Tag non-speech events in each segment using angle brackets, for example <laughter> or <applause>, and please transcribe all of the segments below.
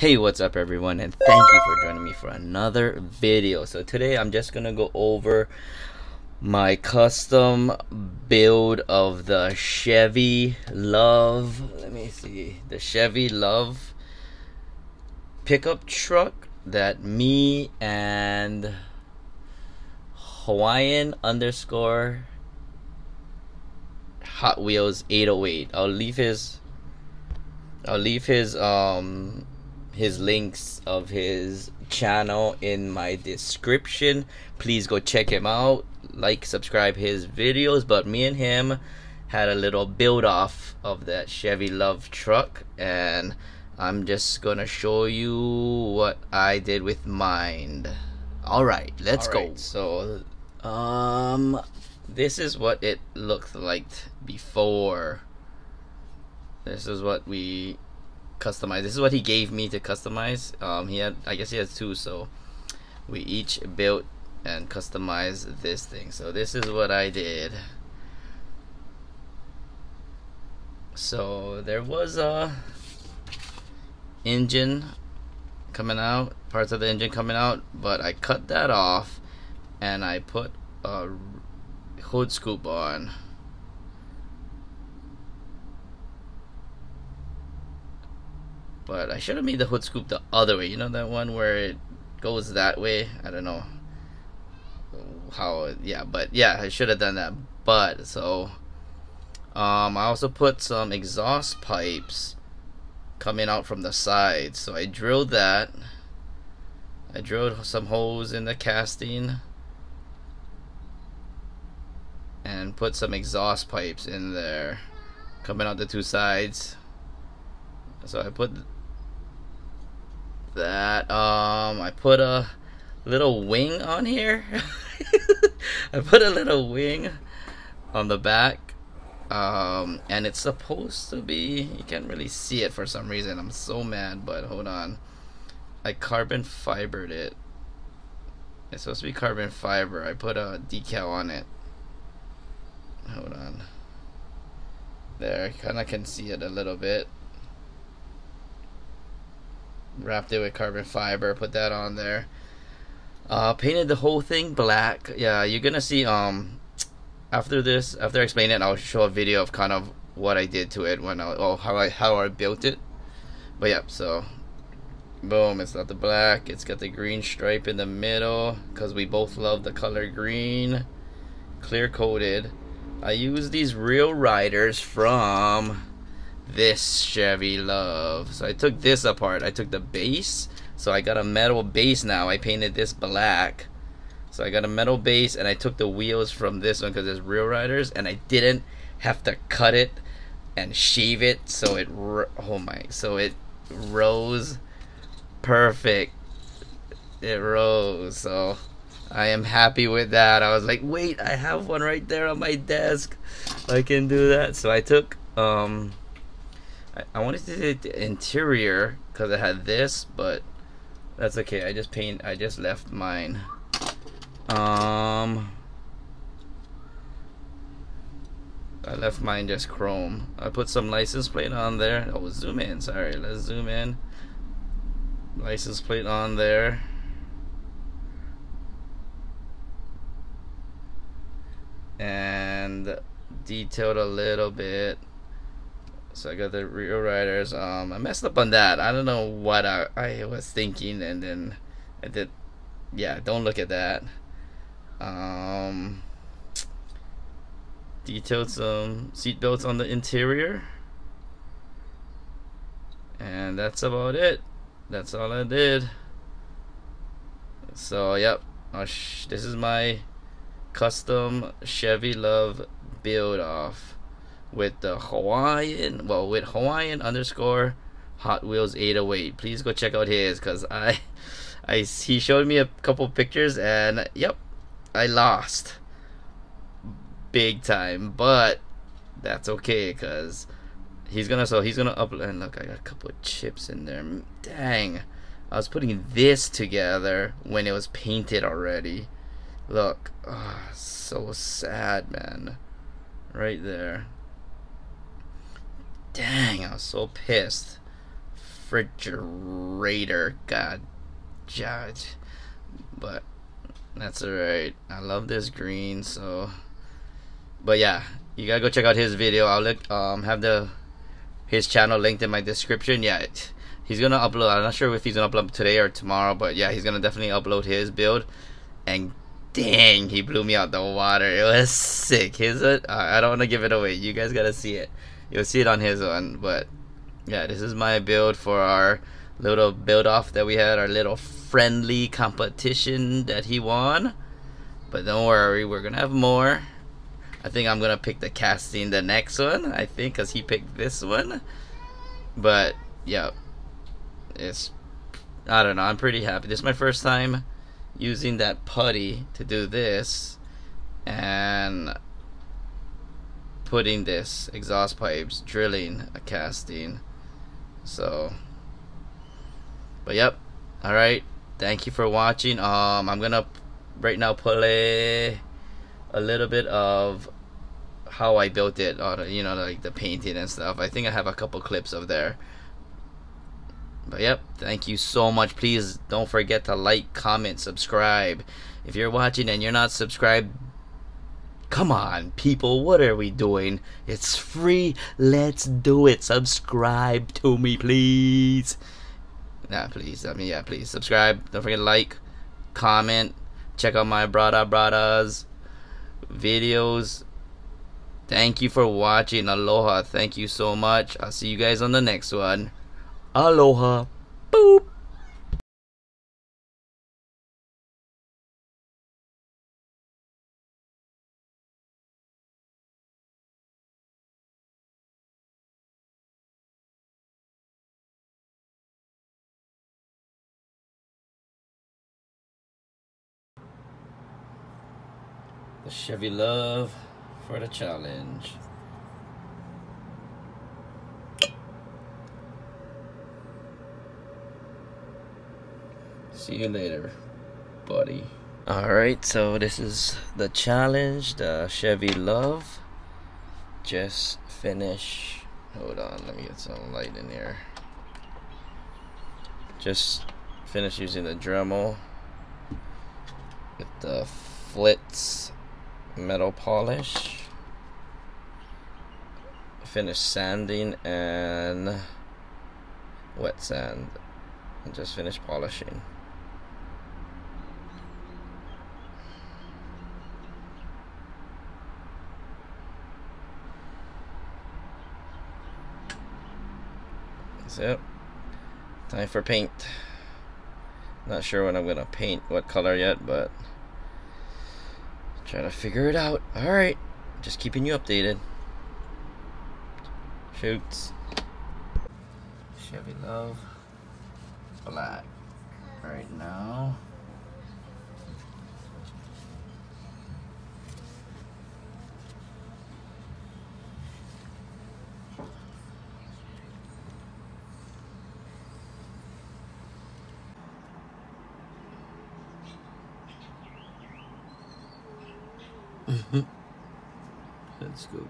Hey, what's up everyone and thank you for joining me for another video. So today I'm just gonna go over my custom build of the Chevy LUV, let me see, the Chevy LUV pickup truck that me and Hawaiian underscore Hot Wheels 808. I'll leave his I'll leave his um his links of his channel in my description. Please go check him out. Like, subscribe his videos. But me and him had a little build off of that Chevy LUV truck and I'm just gonna show you what I did with mine. Alright, let's All right. go. So um this is what it looked like before. This is what we customize. This is what he gave me to customize. Um, he had, I guess he has two, so we each built and customized this thing. So this is what I did. So there was a engine coming out, parts of the engine coming out, but I cut that off and I put a hood scoop on. But I should have made the hood scoop the other way. You know that one where it goes that way? I don't know how. Yeah, but yeah, I should have done that. But so, um, I also put some exhaust pipes coming out from the side. So I drilled that. I drilled some holes in the casting and put some exhaust pipes in there coming out the two sides. So I put that. Um, I put a little wing on here. <laughs> I put a little wing on the back. Um, and it's supposed to be, you can't really see it for some reason. I'm so mad, but hold on. I carbon fibered it. It's supposed to be carbon fiber. I put a decal on it. Hold on. There, I kind of can see it a little bit wrapped it with carbon fiber, put that on there. Uh, painted the whole thing black. Yeah, you're gonna see. Um, after this, after I explain it, I'll show a video of kind of what I did to it when I, oh, how I how I built it. But yeah, so boom, it's got the black. It's got the green stripe in the middle because we both love the color green. Clear coated. I use these real riders from this Chevy LUV. So I took this apart. I took the base. So I got a metal base now. I painted this black. So I got a metal base and I took the wheels from this one because it's real riders and I didn't have to cut it and shave it so it oh my so it rose perfect it rose so I am happy with that I was like wait I have one right there on my desk I can do that so I took um I, I wanted to do the interior because it had this, but that's okay. I just paint. I just left mine. Um, I left mine just chrome. I put some license plate on there. Oh, zoom in. Sorry, let's zoom in. License plate on there. And detailed a little bit so I got the real riders. Um, I messed up on that. I don't know what I, I was thinking, and then I did. Yeah, don't look at that. Um, detailed some seat belts on the interior, and that's about it. That's all I did. So yep, this is my custom Chevy LUV build off with the Hawaiian, well, with Hawaiian underscore Hot Wheels 808. Please go check out his, cause I, I he showed me a couple pictures and yep, I lost, big time. But that's okay, cause he's gonna so he's gonna upload. And look, I got a couple of chips in there. Dang, I was putting this together when it was painted already. Look, oh, so sad, man. Right there. Dang, I was so pissed. refrigerator. God, judge. But that's alright. I love this green, so. But yeah, you gotta go check out his video. I'll look, um, have the his channel linked in my description. Yeah, it, he's gonna upload. I'm not sure if he's gonna upload today or tomorrow, but yeah, he's gonna definitely upload his build. And dang, he blew me out the water. It was sick. His, uh, I don't want to give it away. You guys gotta see it. You'll see it on his one, but yeah, this is my build for our little build off that we had, our little friendly competition that he won. But don't worry, we're gonna have more. I think I'm gonna pick the casting the next one. I think because he picked this one. But yeah, it's I don't know. I'm pretty happy. This is my first time using that putty to do this, and putting this exhaust pipes, drilling a casting. So, but yep. All right. Thank you for watching. Um, I'm gonna right now play a little bit of how I built it, or you know, like the painting and stuff. I think I have a couple clips of there. But yep, thank you so much. Please don't forget to like, comment, subscribe. If you're watching and you're not subscribed, come on, people, what are we doing? It's free. Let's do it. Subscribe to me, please. Nah, please. I mean, yeah, please subscribe. Don't forget to like, comment, check out my brada bradas videos. Thank you for watching. Aloha. Thank you so much. I'll see you guys on the next one. Aloha. Boop. Chevy LUV for the challenge. See you later, buddy. Alright, so this is the challenge, the Chevy LUV. Just finish. Hold on, let me get some light in here. Just finish using the Dremel with the Flitz metal polish. Finish sanding and wet sand and just finish polishing. So, time for paint. Not sure what I'm gonna paint, what color yet, but trying to figure it out. Alright, just keeping you updated. Shoots. Chevy LUV Black right now. Mm-hmm. Let's go.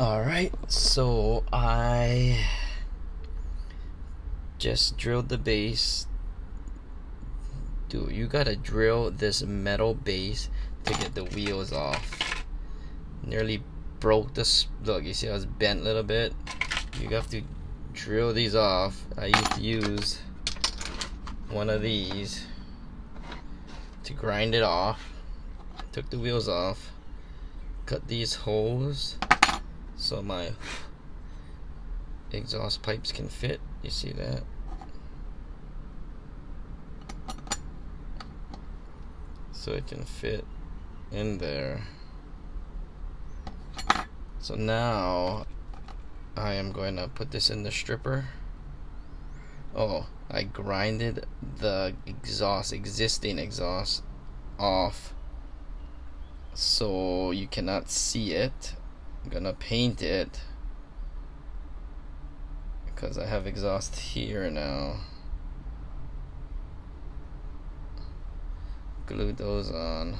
Alright, so I just drilled the base. Dude, you gotta drill this metal base to get the wheels off. Nearly broke this. Look, you see how it's bent a little bit? You have to drill these off. I used to use one of these to grind it off. Took the wheels off. Cut these holes so my exhaust pipes can fit you see that? So it can fit in there. So now I am going to put this in the stripper. Oh I grinded the exhaust existing exhaust off so you cannot see it I'm gonna paint it. Because I have exhaust here now. Glue those on.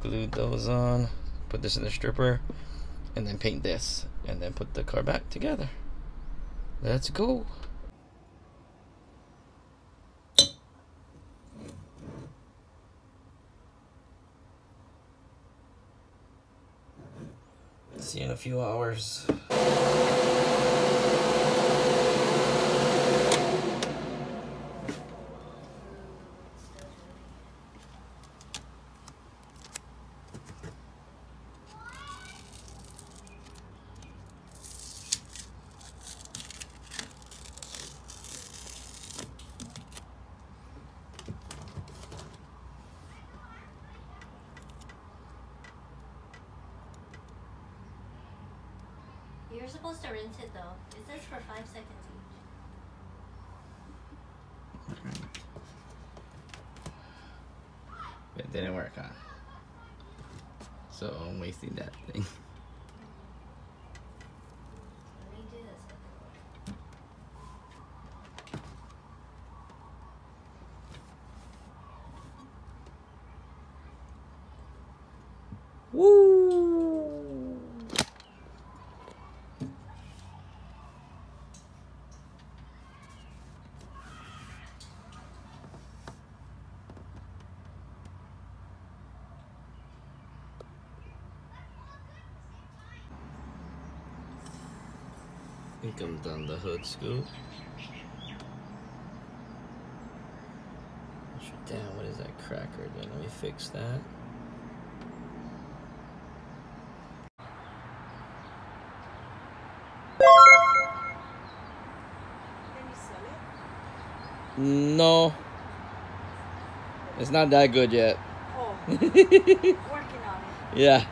Glue those on. Put this in the stripper and then paint this and then put the car back together. Let's go. See you in a few hours You're supposed to rinse it though. It says for five seconds each. It didn't work, huh? So I'm wasting that thing. <laughs> Let me do this. Woo! I think I'm done the hood scoop. Damn, what is that cracker doing? Let me fix that. Can you sell it? No. It's not that good yet. Oh, <laughs> working on it. Yeah.